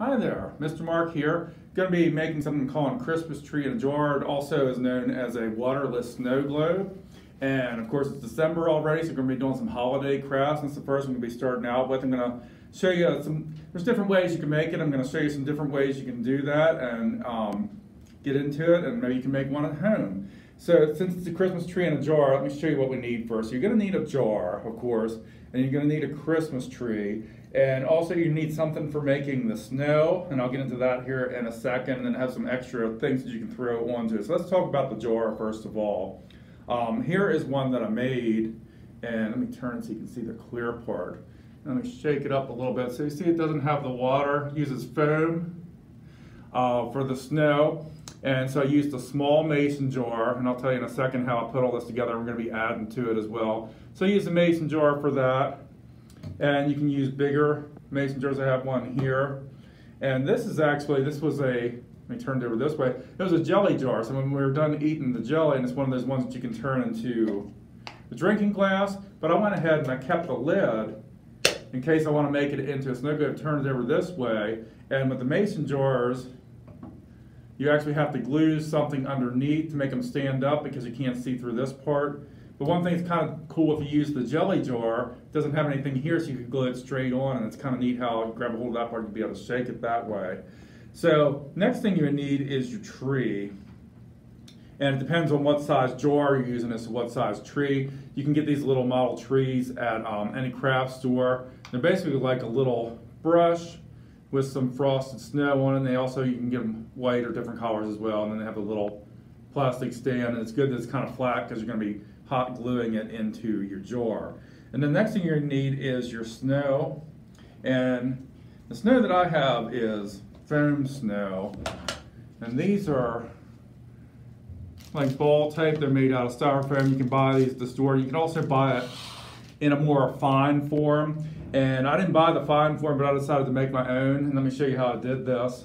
Hi there, Mr. Mark here. Going to be making something called a Christmas tree in a jar. It also is known as a waterless snow globe. And of course it's December already, so we're going to be doing some holiday crafts. And it's the first one going to be starting out with. I'm going to show you some, there's different ways you can make it. I'm going to show you some different ways you can do that and um, get into it and maybe you can make one at home. So since it's a Christmas tree in a jar, let me show you what we need first. You're going to need a jar, of course, and you're going to need a Christmas tree. And also you need something for making the snow, and I'll get into that here in a second, and then have some extra things that you can throw onto it. So let's talk about the jar first of all. Um, here is one that I made, and let me turn so you can see the clear part. Let me shake it up a little bit. So you see it doesn't have the water, it uses foam uh, for the snow. And so I used a small mason jar, and I'll tell you in a second how I put all this together. We're going to be adding to it as well. So I used a mason jar for that. And you can use bigger mason jars. I have one here. And this is actually, this was a, let me turn it over this way. It was a jelly jar. So when we were done eating the jelly, and it's one of those ones that you can turn into a drinking glass, but I went ahead and I kept the lid in case I want to make it into a globe, turn it over this way. And with the mason jars, you actually have to glue something underneath to make them stand up because you can't see through this part. But one thing that's kind of cool if you use the jelly jar, it doesn't have anything here so you can glue it straight on and it's kind of neat how you grab a hold of that part and be able to shake it that way. So next thing you would need is your tree. And it depends on what size jar you're using as to what size tree. You can get these little model trees at um, any craft store. They're basically like a little brush with some frosted snow on it. And they also, you can get them white or different colors as well. And then they have a little plastic stand. And it's good that it's kind of flat because you're going to be hot gluing it into your jar. And the next thing to need is your snow. And the snow that I have is foam snow. And these are like ball type. They're made out of styrofoam. You can buy these at the store. You can also buy it in a more fine form. And I didn't buy the fine form, but I decided to make my own. And let me show you how I did this.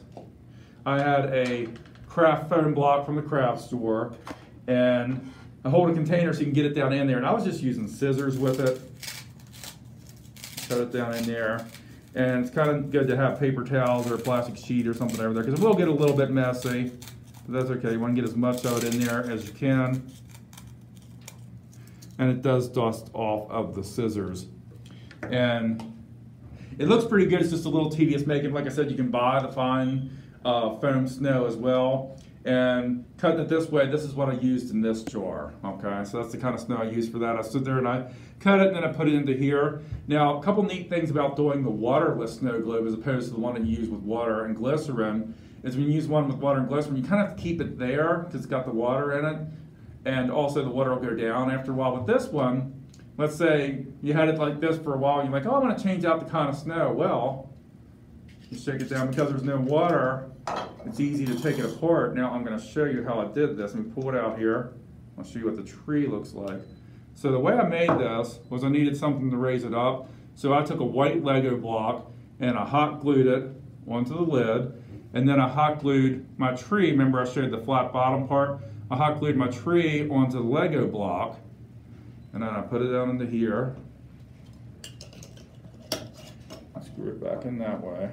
I had a craft foam block from the craft store. And I hold a container so you can get it down in there. And I was just using scissors with it. Cut it down in there. And it's kind of good to have paper towels or a plastic sheet or something over there because it will get a little bit messy. But that's okay. You want to get as much of it in there as you can. And it does dust off of the scissors. And it looks pretty good. It's just a little tedious making. Like I said, you can buy the fine uh, foam snow as well and cutting it this way, this is what I used in this jar, okay? So that's the kind of snow I used for that. I stood there and I cut it and then I put it into here. Now, a couple neat things about doing the waterless snow globe as opposed to the one that you use with water and glycerin is when you use one with water and glycerin, you kind of have to keep it there because it's got the water in it and also the water will go down after a while. With this one, let's say you had it like this for a while, you're like, oh, I want to change out the kind of snow. Well, you shake it down because there's no water, it's easy to take it apart. Now I'm going to show you how I did this. Let me pull it out here. I'll show you what the tree looks like. So the way I made this was I needed something to raise it up. So I took a white Lego block and I hot glued it onto the lid. And then I hot glued my tree. Remember I showed the flat bottom part? I hot glued my tree onto the Lego block. And then I put it down into here. I screw it back in that way.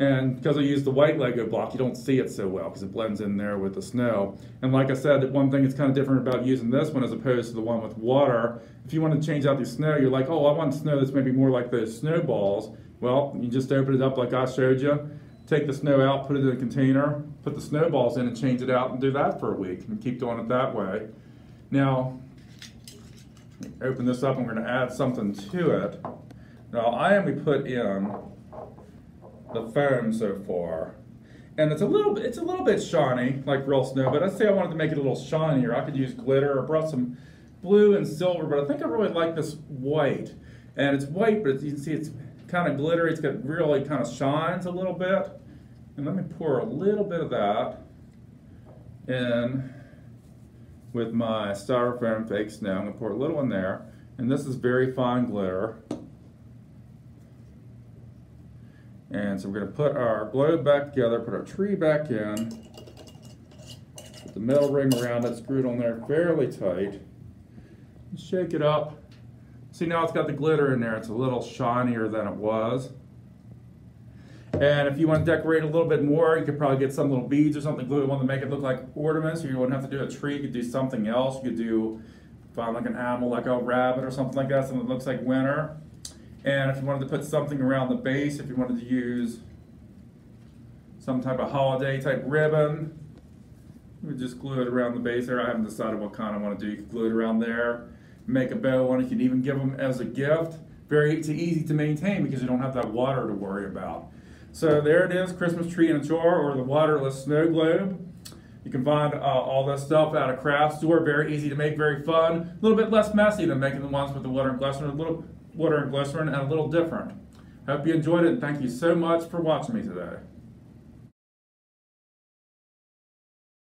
And because I use the white Lego block, you don't see it so well because it blends in there with the snow. And like I said, one thing that's kind of different about using this one as opposed to the one with water, if you want to change out the snow, you're like, oh, I want snow that's maybe more like those snowballs. Well, you just open it up like I showed you, take the snow out, put it in a container, put the snowballs in and change it out and do that for a week and keep doing it that way. Now, open this up, I'm going to add something to it. Now, I only put in the foam so far. And it's a little bit, it's a little bit shiny, like real snow, but I'd say I wanted to make it a little shinier. I could use glitter or brought some blue and silver, but I think I really like this white. And it's white, but you can see it's kind of glittery. It's got really kind of shines a little bit. And let me pour a little bit of that in with my styrofoam fake snow. I'm gonna pour a little in there. And this is very fine glitter. And so we're going to put our globe back together, put our tree back in, put the metal ring around it, screw it on there fairly tight, shake it up. See now it's got the glitter in there, it's a little shinier than it was. And if you want to decorate a little bit more, you could probably get some little beads or something glued on to make it look like ornaments. You wouldn't have to do a tree. You could do something else. You could do find like an animal, like a rabbit or something like that, something that looks like winter. And if you wanted to put something around the base, if you wanted to use some type of holiday type ribbon, you would just glue it around the base there. I haven't decided what kind I want to do. You can glue it around there, make a bow on it. You can even give them as a gift. Very easy to maintain because you don't have that water to worry about. So there it is, Christmas tree in a jar or the waterless snow globe. You can find uh, all this stuff at a craft store. Very easy to make, very fun. A little bit less messy than making the ones with the water and glycerin. A little water and glycerin and a little different. Hope you enjoyed it and thank you so much for watching me today.